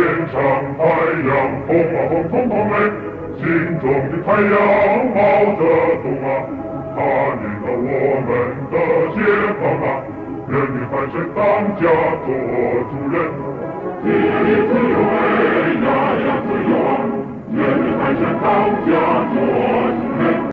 天上太阳红啊红彤彤的，心中的太阳毛泽东啊，它领导我们的解放啊，人民翻身当家做主人。第一自由党。